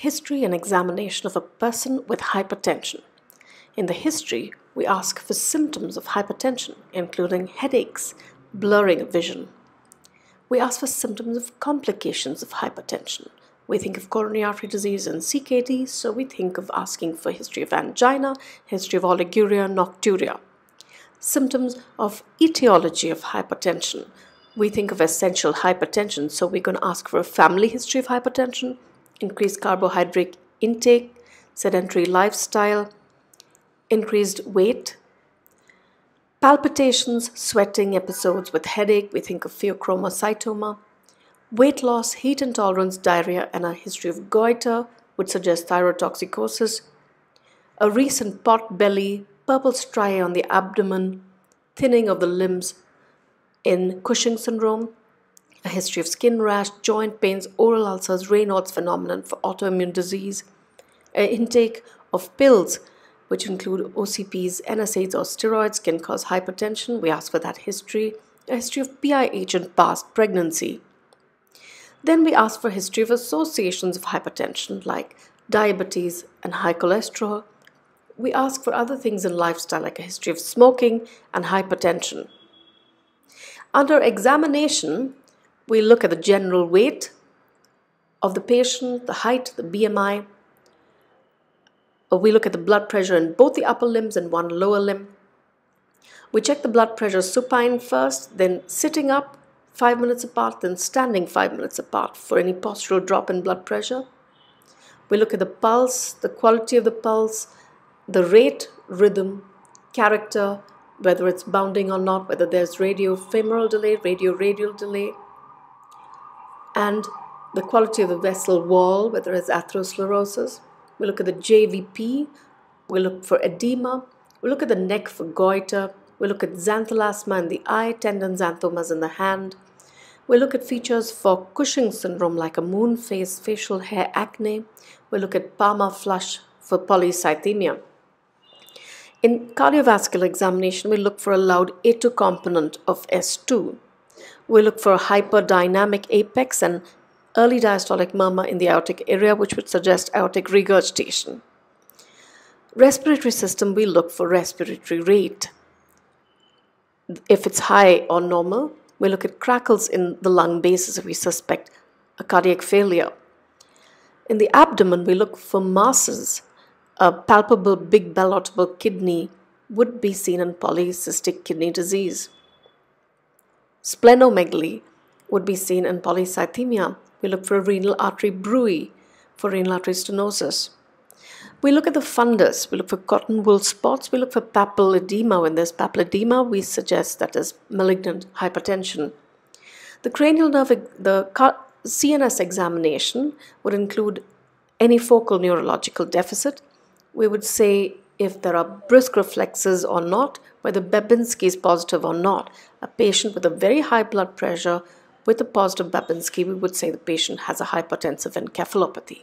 history and examination of a person with hypertension. In the history, we ask for symptoms of hypertension, including headaches, blurring of vision. We ask for symptoms of complications of hypertension. We think of coronary artery disease and CKD, so we think of asking for history of angina, history of oliguria, nocturia. Symptoms of etiology of hypertension. We think of essential hypertension, so we're going to ask for a family history of hypertension, increased carbohydrate intake, sedentary lifestyle, increased weight, palpitations, sweating episodes with headache, we think of pheochromocytoma, weight loss, heat intolerance, diarrhea, and a history of goiter would suggest thyrotoxicosis, a recent pot belly, purple striae on the abdomen, thinning of the limbs in Cushing syndrome, a history of skin rash, joint pains, oral ulcers, Raynaud's phenomenon for autoimmune disease, intake of pills which include OCPs, NSAIDs, or steroids can cause hypertension. We ask for that history, a history of PIH and past pregnancy. Then we ask for history of associations of hypertension like diabetes and high cholesterol. We ask for other things in lifestyle like a history of smoking and hypertension. Under examination, we look at the general weight of the patient, the height, the BMI. Uh, we look at the blood pressure in both the upper limbs and one lower limb. We check the blood pressure supine first, then sitting up five minutes apart, then standing five minutes apart for any postural drop in blood pressure. We look at the pulse, the quality of the pulse, the rate, rhythm, character, whether it's bounding or not, whether there's radiofemoral delay, radioradial delay, and the quality of the vessel wall, whether it's atherosclerosis. We look at the JVP, we look for edema, we look at the neck for goiter, we look at xanthelasma in the eye, tendon xanthomas in the hand. We look at features for Cushing syndrome like a moon face, facial hair acne. We look at palmar flush for polycythemia. In cardiovascular examination, we look for a loud A2 component of S2 we look for a hyperdynamic apex and early diastolic murmur in the aortic area, which would suggest aortic regurgitation. Respiratory system, we look for respiratory rate. If it's high or normal, we look at crackles in the lung bases if we suspect a cardiac failure. In the abdomen, we look for masses. A palpable big ballotable kidney would be seen in polycystic kidney disease. Splenomegaly would be seen in polycythemia. We look for a renal artery bruit for renal artery stenosis. We look at the fundus. We look for cotton wool spots. We look for papilledema. When there's papilledema, we suggest that is malignant hypertension. The cranial nerve, the CNS examination would include any focal neurological deficit. We would say if there are brisk reflexes or not, whether Babinski is positive or not. A patient with a very high blood pressure with a positive Babinski, we would say the patient has a hypertensive encephalopathy.